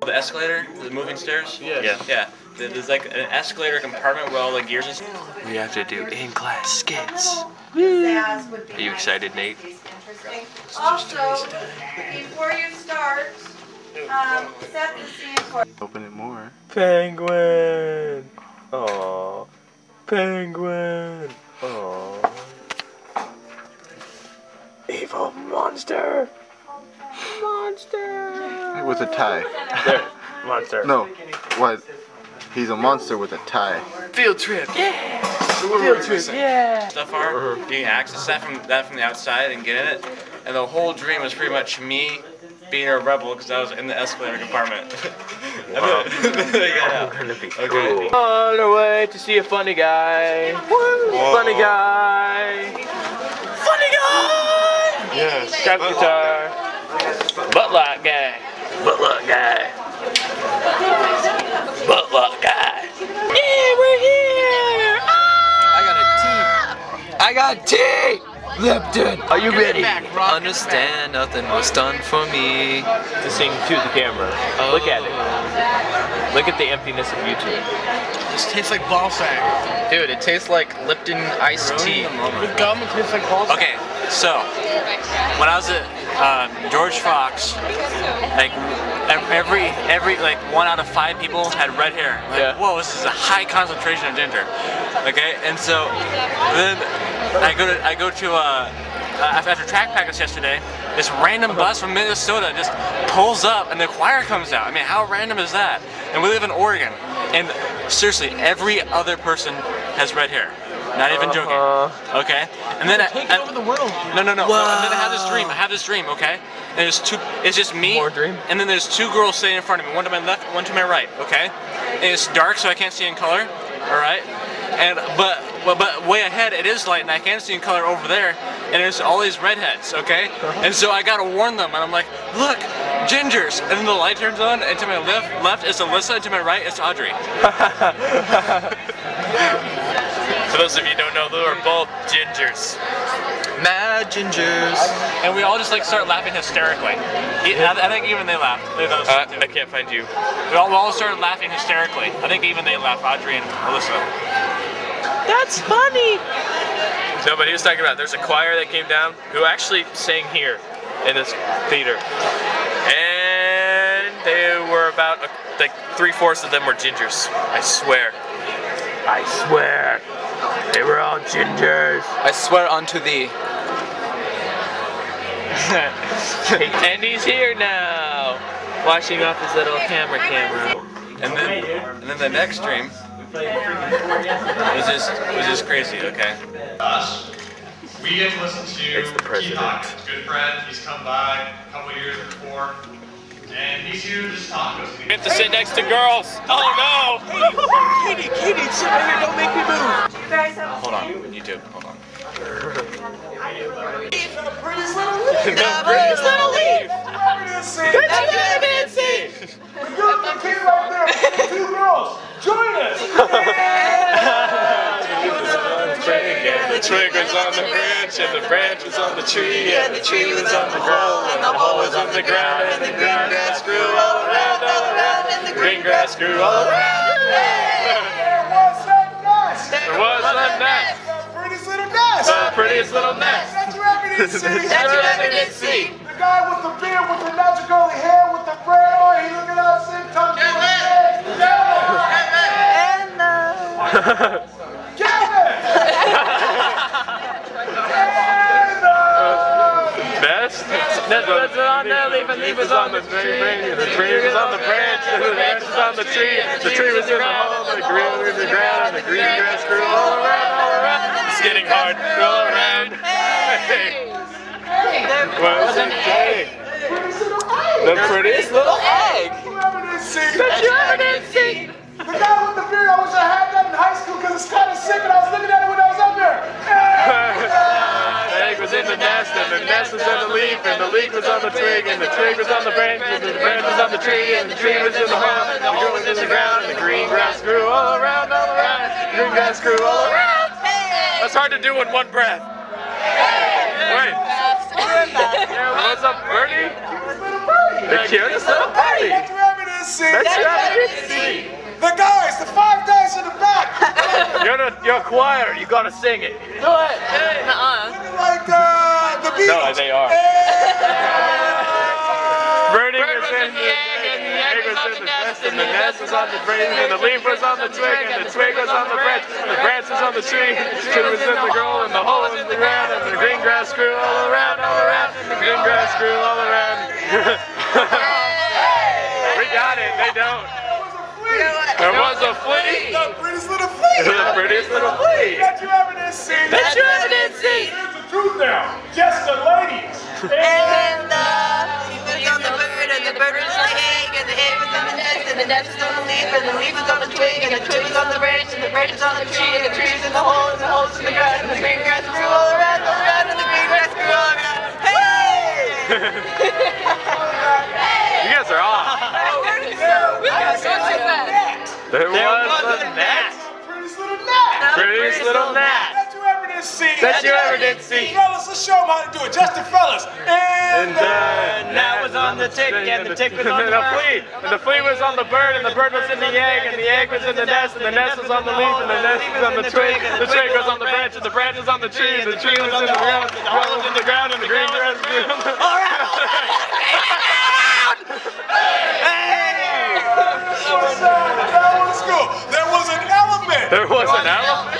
The escalator, the moving stairs. Yeah. Yeah. Yeah. There's like an escalator compartment where all the gears. and stuff. We have to do in-class skits. Are Are you excited, Nate? Also, before you start, um, set the scene for. Open it more. Penguin. Oh, penguin. Oh. Evil monster. Monster. With a tie. There, monster. No. What? He's a monster with a tie. Field trip. Yeah. Field trip. Yeah. Stuff are. You can access that from that from the outside and get in it. And the whole dream was pretty much me being a rebel because I was in the escalator compartment. Wow. and then they got out. gonna be Okay. On our way to see a funny guy. Funny guy. Funny guy. Yes. Strap guitar. Buttlock guy. Buttlock guy. Buttlock guy. Yeah, we're here. I got a tea! I got tea. Lipton! Are you ready? Understand nothing was done for me. To sing to the camera. Look at it. Look at the emptiness of YouTube. This tastes like ball sack. Dude, it tastes like Lipton iced tea. With gum, it tastes like ball sack. Okay, so when I was at uh, George Fox, like every every like one out of five people had red hair. Like, Yeah. Whoa, this is a high concentration of ginger. Okay, and so then I go to I go to uh, uh, after track practice yesterday. This random bus from Minnesota just pulls up and the choir comes out. I mean, how random is that? And we live in Oregon, and seriously, every other person has red hair. Not even joking. Uh-huh. Okay, and then I, Take I- over the world. no, no, no. And then I have this dream. I have this dream, okay? And it's two. It's just me. More dream? And then there's two girls sitting in front of me. One to my left, one to my right. Okay? And it's dark, so I can't see in color. All right. And but but, but way ahead, it is light, and I can see in color over there. And there's all these redheads. Okay? And so I gotta warn them, and I'm like, look, gingers. And then the light turns on, and to my left, left is Alyssa, and to my right is Audrey. For those of you who don't know, they are both gingers. Mad gingers. And we all just like start laughing hysterically. I think even they laughed. They Uh. I can't find you. We all, we all started laughing hysterically. I think even they laughed, Audrey and Alyssa. That's funny. No, but he was talking about there's a choir that came down who actually sang here in this theater, and they were about a, like three fourths of them were gingers. I swear. I swear. They were all gingers. I swear unto thee. and he's here now, washing off his little camera camera. And then, and then the next dream was just was just crazy. Okay. us. We get to listen to It's the president. Hawkins, good friend. He's come by a couple years before, and he's here to just talk to us. We have to sit next to girls. Oh no! Katie, Katie, sit right here. Don't make me move. Hold on, you guys have. Hold on, YouTube. Hold on. Prettiest little leaf. The prettiest little leaf. The twig was on the branch, and the branch was on the tree, and the tree was on the hole, and the hole was on the ground, and the green grass grew all around, all around, and the green grass grew all around. There was a nest, Prettiest little nest. the prettiest little nest. That's your evidence. That's your evidence, see. The guy with the beard, with the natural curly hair, with the gray on, he looking out, sitting, talking to his head. And uh, Best? That's what's on the leaf, and leaf is on the tree, the tree was on the branch, and the branch was on the tree, the tree was in the hole, and the green was in the ground, and the green grass grew all around, all around. It's getting hard, all around. Hey! What's it say? The prettiest little egg! That's your evidence, see? The guy with the beard, I wish I had that in high school because it's kind of sick and the nest was in the leaf, and the leaf was on the twig, and the twig was on the branch, and the branch was on the tree, and the tree was in the hole, and the hole was in the ground, and the green grass grew all around, all around, green grass grew all around. That's hard to do in one breath. Wait. What's up, Bernie? The cutest little birdie. That's reminiscing. That's. The guys, the five guys in the back. you're the, you're choir. You gotta sing it. Do it. No, they are. Burning is in the egg, and the egg was in the nest, and the nest was on the branch, and the leaf was on the twig, and the twig was on the branch, and the branch was on the tree, and the tree was in the girl, and the hole was in the ground, and the green grass grew all around, all around, and the green grass grew all around. we got it, they don't. There was a flea. The prettiest little flea. The prettiest little flea. That you ever did see. That you ever did see. Truth now. Just the ladies. And the leaf was on the bird, and the bird was on the egg, and the egg was on the nest, and the nest was on the leaf, and the leaf was on the twig, and the twig was on the branch, and the branch was on the tree, and the tree was in the hole, and the hole was in the ground, and the green grass grew all around, all around, and the green grass grew all around. Hey! You guys are off. We got so fast. There was a gnat. Prettiest little gnat. Prettiest little gnat. That you ever did see. That you ever did see. Fellas, let's show them how to do it. Just the fellas. And, And the gnat was on the tick, and the tick was on the flea. And the flea was on the bird, and the bird was in the egg, and the egg was in the nest, and the nest was on the leaf, and the nest was on the twig, and the twig was on the branch, and the branch was on the tree, and the tree was in the ground, and the hole was in the ground, and the green grass grew on the that was cool. There was an element. There was an elephant.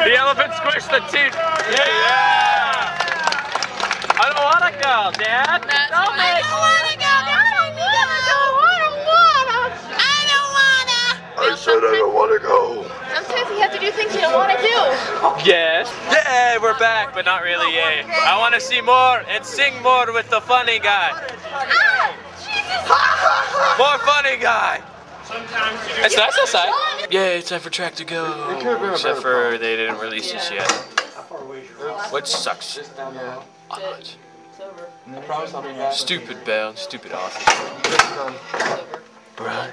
The elephant squished the teeth. Yeah. I don't wanna go, Dad. Don't make wanna go. I don't wanna go. I don't wanna. I don't wanna. I said I don't want to go. Sometimes you have to do things you don't want to do. Yes. Yay, we're back, but not really yay. I want to see more and sing more with the funny guy. Ah, Jesus. More funny guy. Sometimes. It's nice outside. Yay, it's time for track to go. Except for they didn't release this yet. Which sucks. A lot. Stupid bell, stupid office. Right.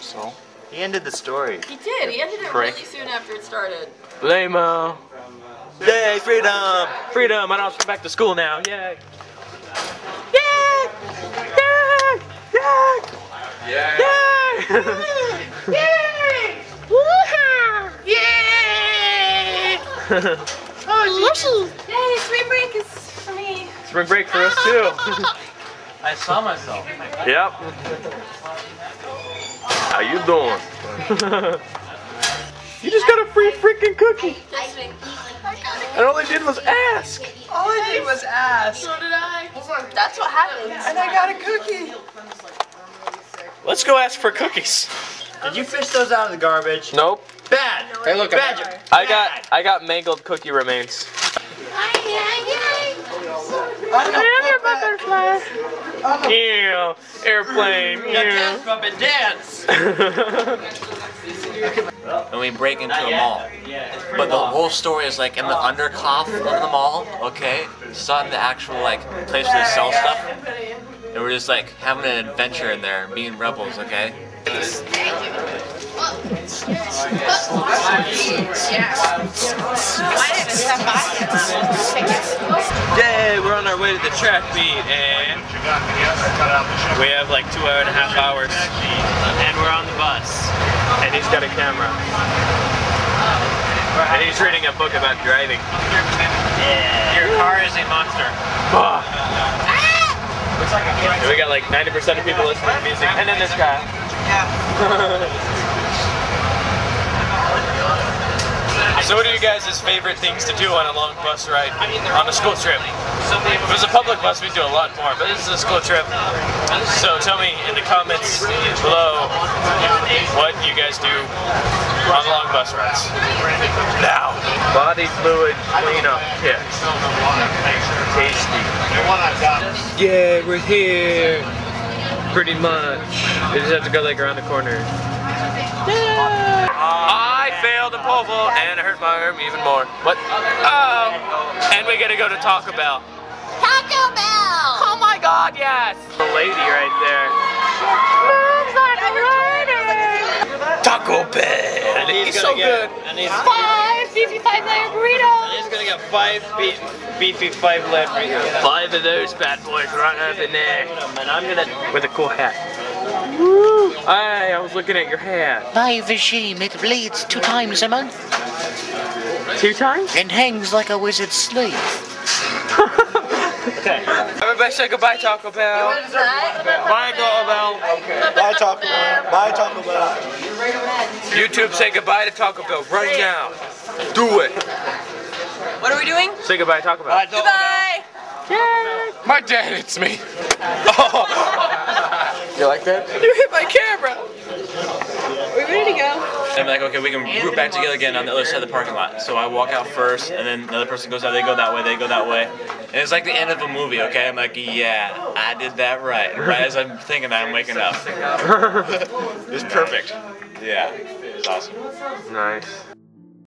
So? He ended the story. He did. He ended it Prick. really soon after it started. Lame-o. Uh, Yay, freedom! Freedom, I don't have to go back to school now. Yay. Yay! Yay! Yay! Yay! Yay! Woo-ha! Yay! oh, mushy. Yay, spring break is for me. Spring break for us too. I saw myself. yep. How you doing? you just got a free freaking cookie. And all they did was ask. All I did was ask. So did I. That's what happens. And I got a cookie. Let's go ask for cookies. Did you fish those out of the garbage? Nope. Bad! Hey, look, Badger! I got I got mangled cookie remains. Yeah, airplane. Yeah. Puppet dance! And we break into a mall. But the whole story is like in the undercoff of the mall, okay? It's not in the actual like place where they sell stuff. And we're just like having an adventure in there, being rebels, okay? Yay, we're on our way to the track meet and we have like two and a half hours. And we're on the bus. And he's got a camera. And he's reading a book about driving. Your car is a monster. And we got like 90% of people listening to music. And then this guy. So what are you guys' favorite things to do on a long bus ride? On a school trip? If it was a public bus, we'd do a lot more, but this is a school trip. So tell me in the comments below what you guys do on long bus rides. Now. Body fluid cleanup kit. Tasty. Yeah, we're here. Pretty much. We just have to go like around the corner. Ah. I failed a pole vault and I hurt my arm even more. What? Oh! Um, and we gotta go to Taco Bell. Taco Bell. Oh my god, yes! The lady right there. Moves like a rider. Taco Bell! It's so good! And he's, Five beefy five layer burritos. he's gonna get five beef, beefy five leg burritos. Five of those bad boys right up in there. And I'm gonna With a cool hat. Hey, I was looking at your hat. My regime, it bleeds two times a month Two times? and hangs like a wizard's sleeve. Okay. Everybody say goodbye, Taco Bell. Bye, Taco Bell. Bye, Taco Bell. Bye, Taco Bell. YouTube, say goodbye to Taco Bell right now. Do it. What are we doing? Say goodbye to Taco Bell. Goodbye. Yay. My dad hits me. Oh. You like that? You hit my camera. Are we ready to go? I'm like, okay, we can group back together again on the other side of the parking lot. So I walk out first, and then another person goes out. They go that way. They go that way. And it's like the end of a movie. Okay, I'm like, yeah, I did that right. And right as I'm thinking that, I'm waking up. it's perfect. Yeah, it's awesome. Nice.